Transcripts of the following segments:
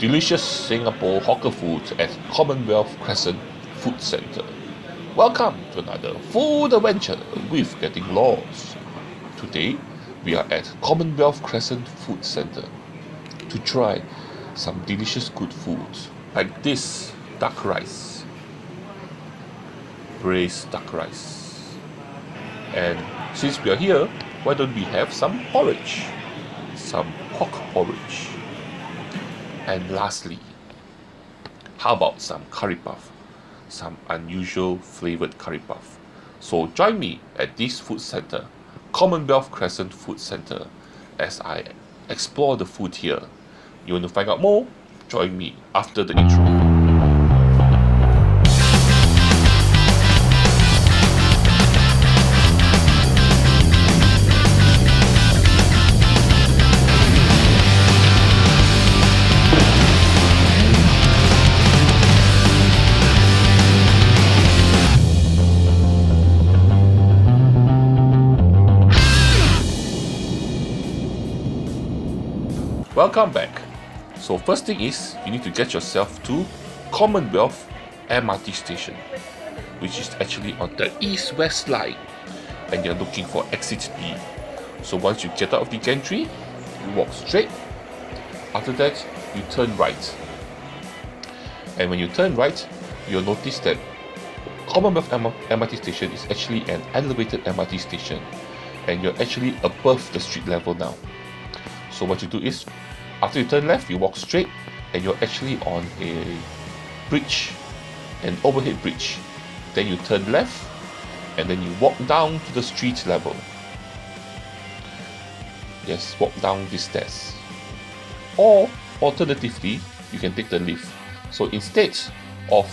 delicious Singapore hawker food at Commonwealth Crescent Food Centre. Welcome to another food adventure with Getting Lost. Today, we are at Commonwealth Crescent Food Centre to try some delicious good foods like this duck rice, braised duck rice. And since we are here, why don't we have some porridge? Some pork porridge. And lastly, how about some curry puff? Some unusual flavored curry puff. So join me at this food center, Commonwealth Crescent Food Center, as I explore the food here. You want to find out more? Join me after the intro. Welcome back. So first thing is you need to get yourself to Commonwealth MRT station, which is actually on the east-west line, and you're looking for exit B. So once you get out of the gantry, you walk straight. After that, you turn right. And when you turn right, you'll notice that Commonwealth MRT station is actually an elevated MRT station, and you're actually above the street level now. So what you do is after you turn left, you walk straight and you're actually on a bridge, an overhead bridge. Then you turn left and then you walk down to the street level. Yes, walk down these stairs. Or alternatively, you can take the lift. So instead of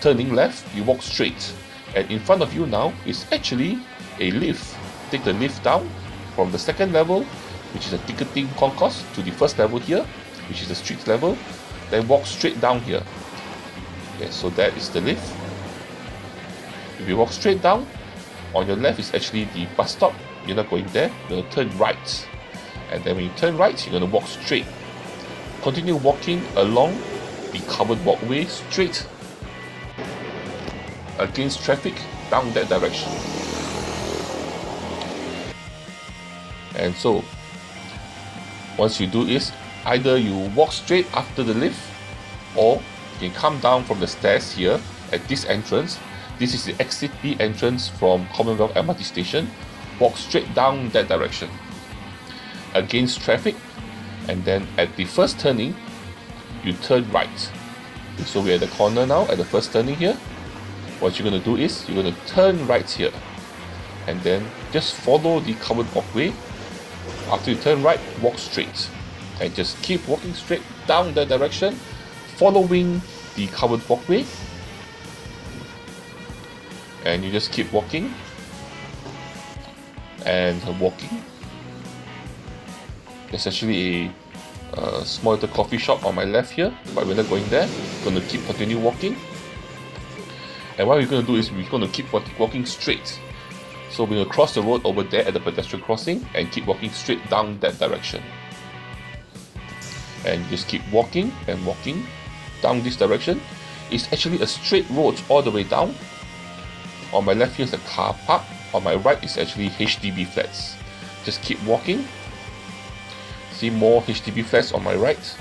turning left, you walk straight. And in front of you now is actually a lift. Take the lift down from the second level which is a ticketing concourse, to the first level here, which is the street level, then walk straight down here. Okay, so that is the lift. If you walk straight down, on your left is actually the bus stop. You're not going there, you're to turn right. And then when you turn right, you're going to walk straight. Continue walking along the covered walkway straight against traffic down that direction. And so once you do is either you walk straight after the lift or you can come down from the stairs here at this entrance. This is the exit B entrance from Commonwealth MRT station. Walk straight down that direction against traffic and then at the first turning you turn right. So we're at the corner now at the first turning here. What you're going to do is you're going to turn right here and then just follow the covered walkway after you turn right, walk straight. And just keep walking straight down that direction, following the covered walkway. And you just keep walking and walking. There's actually a, small little coffee shop on my left here, but we're not going there. We're going to keep continue walking. And what we're going to do is we're going to keep walking straight so we're to cross the road over there at the pedestrian crossing and keep walking straight down that direction. And just keep walking and walking down this direction. It's actually a straight road all the way down. On my left here is a car park. On my right is actually HDB flats. Just keep walking. See more HDB flats on my right.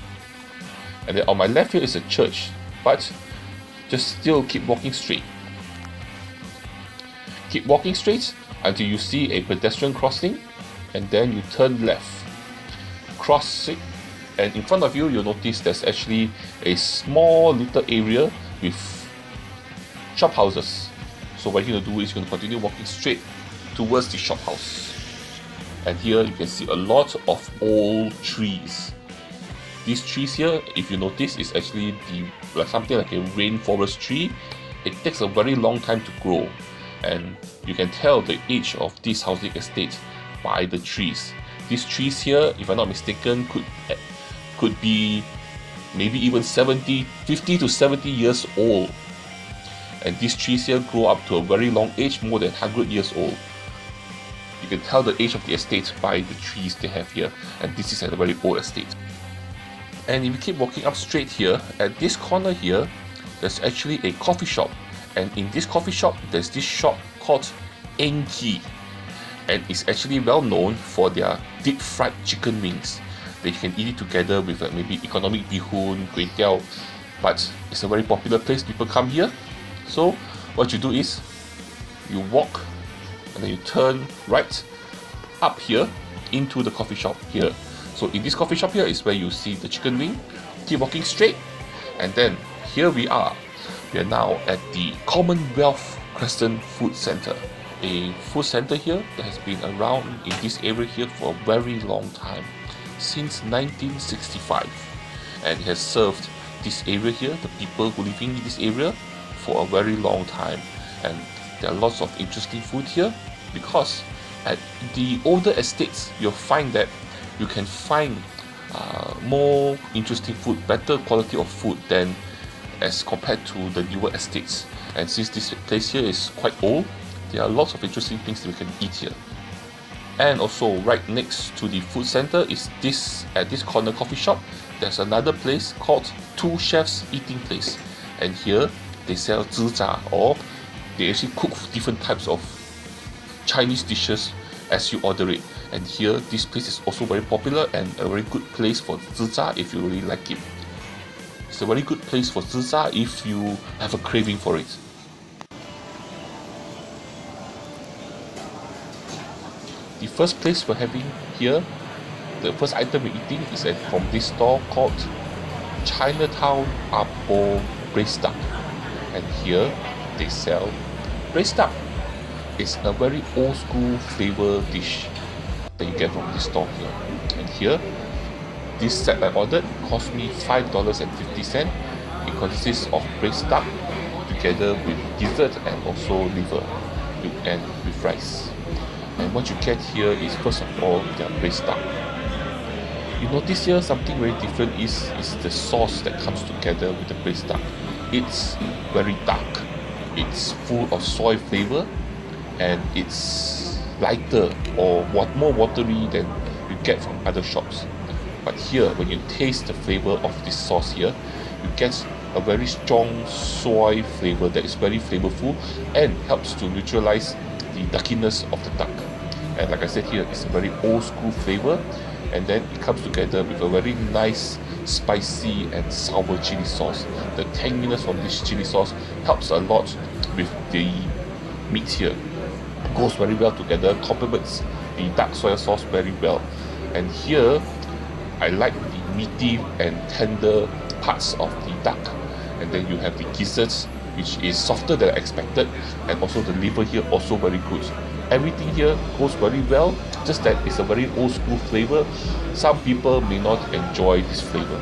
And then on my left here is a church. But just still keep walking straight. Keep walking straight until you see a pedestrian crossing and then you turn left. Cross it and in front of you you'll notice there's actually a small little area with shop houses. So what you're going to do is you're going to continue walking straight towards the shop house. And here you can see a lot of old trees. These trees here, if you notice, is actually the like something like a rainforest tree. It takes a very long time to grow and you can tell the age of this housing estate by the trees. These trees here, if I'm not mistaken, could could be maybe even 70, 50 to 70 years old. And these trees here grow up to a very long age, more than 100 years old. You can tell the age of the estate by the trees they have here, and this is a very old estate. And if you keep walking up straight here, at this corner here, there's actually a coffee shop. And in this coffee shop, there's this shop called Enki. And it's actually well known for their deep fried chicken wings. They can eat it together with uh, maybe economic bihun, kway teow. But it's a very popular place, people come here. So what you do is, you walk and then you turn right up here into the coffee shop here. So in this coffee shop here is where you see the chicken wing. Keep walking straight and then here we are. We are now at the Commonwealth Crescent Food Center. A food center here that has been around in this area here for a very long time, since 1965. And has served this area here, the people who live in this area, for a very long time. And there are lots of interesting food here because at the older estates, you'll find that you can find uh, more interesting food, better quality of food than as compared to the newer estates. And since this place here is quite old, there are lots of interesting things that we can eat here. And also right next to the food center is this at this corner coffee shop. There's another place called Two Chefs Eating Place, and here they sell zizha or they actually cook different types of Chinese dishes as you order it. And here, this place is also very popular and a very good place for zizha if you really like it. It's a very good place for zizha if you have a craving for it. The first place we're having here, the first item we're eating is at, from this store called Chinatown Apo Braised Duck. And here they sell braised duck is a very old school flavor dish that you get from this store here. And here, this set I ordered cost me $5.50. It consists of braised duck together with dessert and also liver and with rice. And what you get here is first of all their braised duck. You notice here something very different is, is the sauce that comes together with the braised duck. It's very dark. It's full of soy flavor and it's lighter or what more watery than you get from other shops. But here, when you taste the flavor of this sauce here, you get a very strong soy flavor that is very flavorful and helps to neutralize the duckiness of the duck. And like I said here, it's a very old school flavor and then it comes together with a very nice spicy and sour chili sauce. The tanginess from this chili sauce helps a lot with the meat here goes very well together, complements the dark soy sauce very well. And here, I like the meaty and tender parts of the duck. And then you have the gizzards, which is softer than I expected, and also the liver here also very good. Everything here goes very well, just that it's a very old school flavor. Some people may not enjoy this flavor.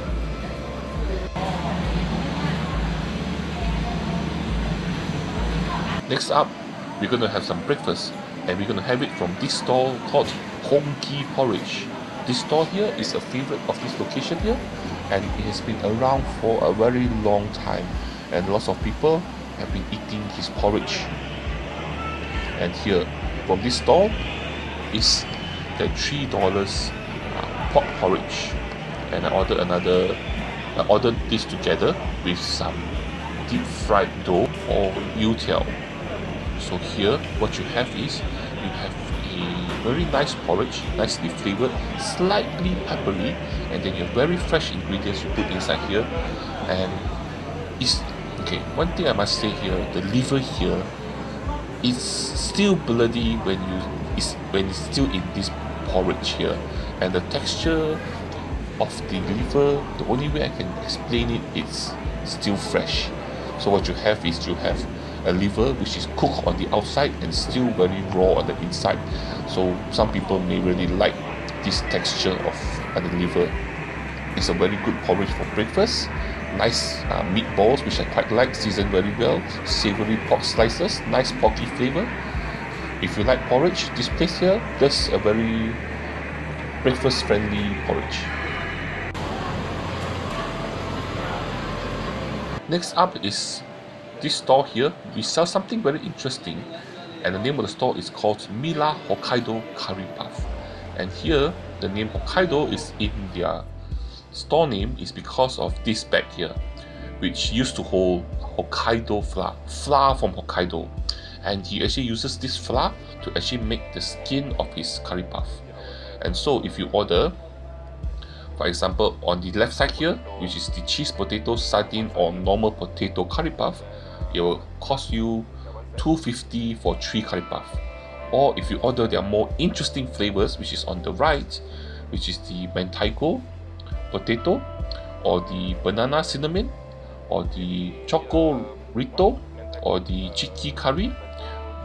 Next up, we're going to have some breakfast and we're going to have it from this stall called Hong Kee Porridge. This stall here is a favorite of this location here and it has been around for a very long time. And lots of people have been eating his porridge. And here from this stall is the three dollars uh, pork porridge. And I ordered another I ordered this together with some deep fried dough or youtiao. So here what you have is you have very nice porridge nicely flavored slightly peppery and then you have very fresh ingredients you put inside here. And it's okay one thing I must say here the liver here is still bloody when you is when it's still in this porridge here. And the texture of the liver the only way I can explain it it's still fresh. So what you have is you have a liver which is cooked on the outside and still very raw on the inside. So some people may really like this texture of uh, the liver. It's a very good porridge for breakfast. Nice uh, meatballs which I quite like, seasoned very well. Savory pork slices, nice porky flavor. If you like porridge, this place here, does a very breakfast friendly porridge. Next up is this store here, we sell something very interesting and the name of the store is called Milah Hokkaido Curry Puff. And here, the name Hokkaido is in their store name is because of this bag here, which used to hold Hokkaido flour, flour from Hokkaido. And he actually uses this flour to actually make the skin of his curry puff. And so if you order, for example, on the left side here, which is the cheese potato sardine or normal potato curry puff, it will cost you 250 for 3 curry puff. Or if you order their more interesting flavors, which is on the right, which is the mentaiko potato, or the banana cinnamon, or the choco reto, or the chiki curry,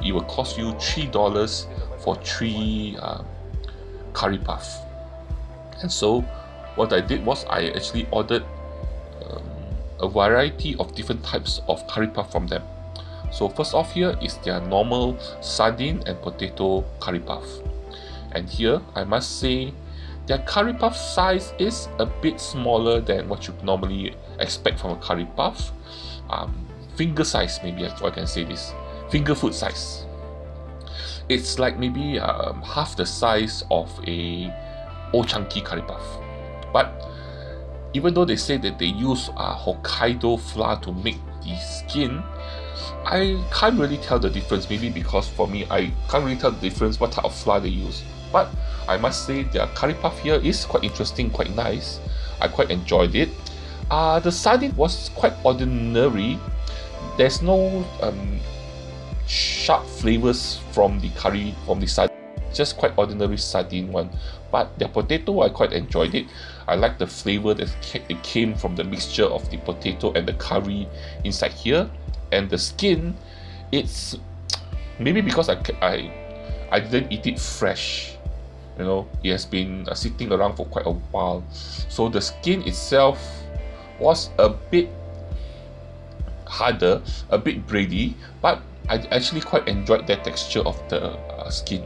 it will cost you $3 for 3 uh, curry puff. And so what I did was I actually ordered a variety of different types of curry puff from them. So first off here is their normal sardine and potato curry puff. And here I must say their curry puff size is a bit smaller than what you normally expect from a curry puff. Um, finger size maybe I can say this. Finger food size. It's like maybe um, half the size of a old chunky curry puff. But even though they say that they use uh, Hokkaido flour to make the skin, I can't really tell the difference. Maybe because for me, I can't really tell the difference what type of flour they use. But I must say their curry puff here is quite interesting, quite nice. I quite enjoyed it. Uh, the sardine was quite ordinary. There's no um, sharp flavors from the curry, from the sardine. Just quite ordinary sardine one. But their potato, I quite enjoyed it. I like the flavor that came from the mixture of the potato and the curry inside here. And the skin it's maybe because I, I I didn't eat it fresh. You know it has been uh, sitting around for quite a while. So the skin itself was a bit harder a bit bready but I actually quite enjoyed that texture of the uh, skin.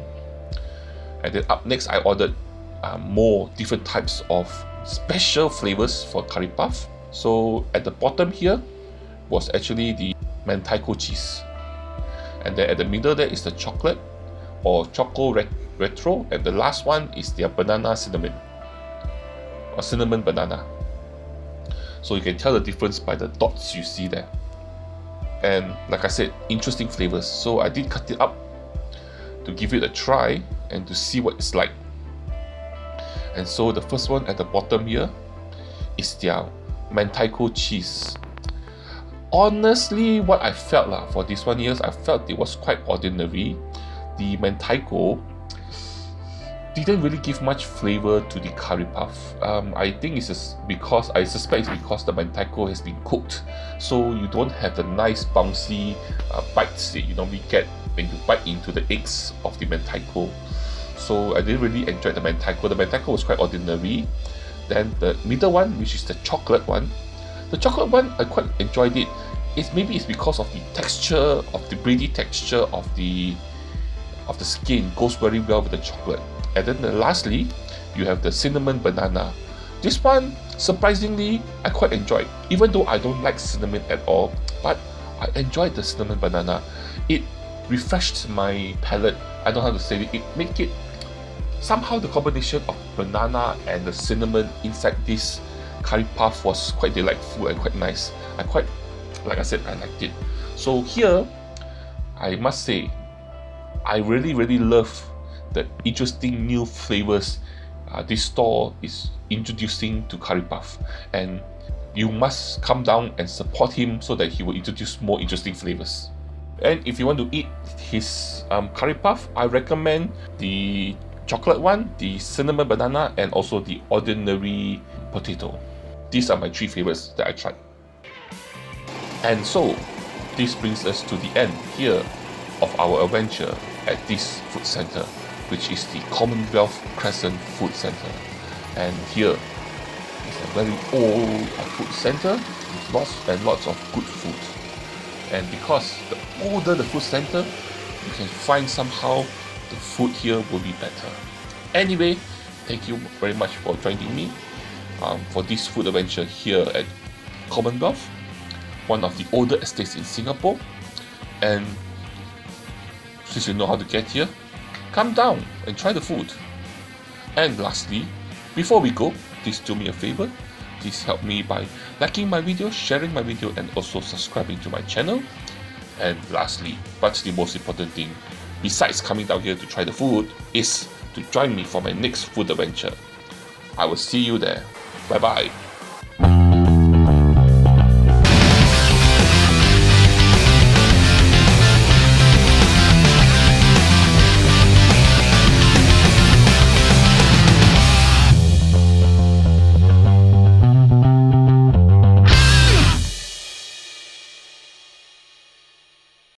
And then up next I ordered uh, more different types of special flavors for curry puff so at the bottom here was actually the mentaiko cheese. And then at the middle there is the chocolate or choco ret retro and the last one is their banana cinnamon or cinnamon banana. So you can tell the difference by the dots you see there. And like I said, interesting flavors. So I did cut it up to give it a try and to see what it's like. And so the first one at the bottom here is their mentaiko cheese honestly what I felt lah for this one years I felt it was quite ordinary the mentaiko didn't really give much flavor to the curry puff. Um, I think it's because I suspect it's because the mentaiko has been cooked, so you don't have the nice bouncy uh, bites that you normally get when you bite into the eggs of the mentaiko. So I didn't really enjoy the mentaiko. The mentaiko was quite ordinary. Then the middle one, which is the chocolate one, the chocolate one, I quite enjoyed it. It's maybe it's because of the texture of the bready texture of the of the skin goes very well with the chocolate. And then the, lastly, you have the cinnamon banana. This one, surprisingly, I quite enjoyed. Even though I don't like cinnamon at all, but I enjoyed the cinnamon banana. It refreshed my palate. I don't have to say it. It make it somehow the combination of banana and the cinnamon inside this curry puff was quite delightful and quite nice. I quite, like I said, I liked it. So here, I must say, I really, really love the interesting new flavors uh, this store is introducing to curry puff. And you must come down and support him so that he will introduce more interesting flavors. And if you want to eat his um, curry puff, I recommend the chocolate one, the cinnamon banana, and also the ordinary potato. These are my three favorites that I tried. And so, this brings us to the end here of our adventure at this food center, which is the Commonwealth Crescent Food Center. And here is a very old food center with lots and lots of good food. And because the older the food center, you can find somehow the food here will be better. Anyway, thank you very much for joining me um, for this food adventure here at Commonwealth, one of the older estates in Singapore. And since you know how to get here, come down and try the food. And lastly, before we go, please do me a favor please help me by liking my video, sharing my video, and also subscribing to my channel. And lastly, but the most important thing, besides coming down here to try the food, is to join me for my next food adventure. I will see you there. Bye bye.